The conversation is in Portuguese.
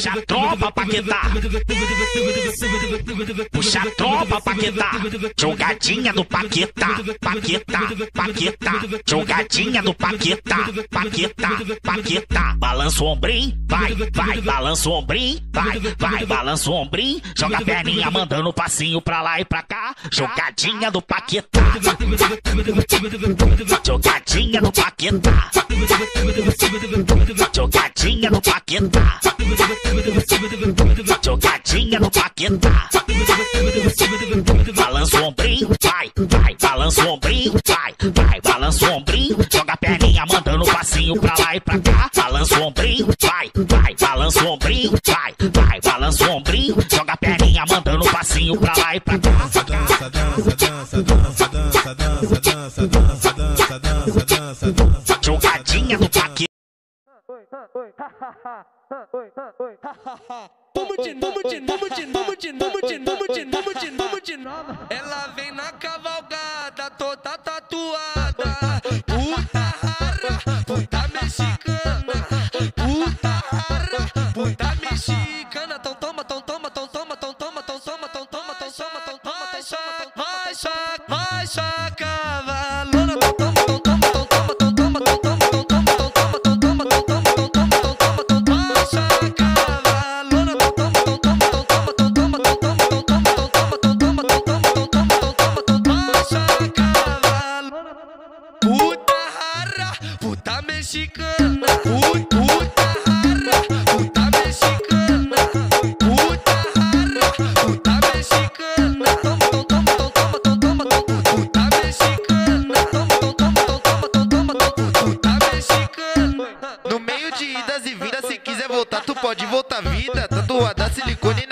Puxa a tropa, Paquetá. Puxa a tropa, Paquetá. Jogadinha do Paquetá. Paquetá, Paquetá. Jogadinha do Paquetá. Paquetá, Paquetá. Balança o ombrim, vai, vai. Balança o ombrim, vai, vai. Balança o ombrim. Joga a perninha mandando passinho pra lá e pra cá. Jogadinha do Paquetá. Jogadinha do Paquetá. Jogadinha no Paquetá. Jogadinha no Paquetá. Balança o ombrinho, vai, vai. Balança o ombrinho, vai, vai. Balança o ombrinho, joga a perninha mandando passinho pra lá e pra cá. Balança o ombrinho, vai, vai. Balança o ombrinho, vai, vai. Balança o ombrinho, joga a perninha mandando passinho pra lá e pra cá. Dança, dança, dança, dança, dança, dança, dança, dança, dança, dança, dança, dança, dança. Jogadinha no Paquetá. Vamos de novo, de novo, de novo, de novo, de novo, de novo, de novo, de novo. Ela vem na cavalgada, toda tatuada. Puta rara, puta mexicana. Puta rara, puta mexicana. Tão toma, tão toma, tão toma, tão toma, tão toma, tão toma, tão toma, tão toma, vai só, vai só, vai só cavalona. Mexicana. Pu- Puta rara, puta mexicana. Puta rara, puta mexicana. Toma, toma, toma, toma, toma, toma, toma, puta mexicana. Toma, toma, toma, toma, toma, toma, puta mexicana. No meio de idas e vindas, se quiser voltar, tu pode voltar vida. Tatuada silicone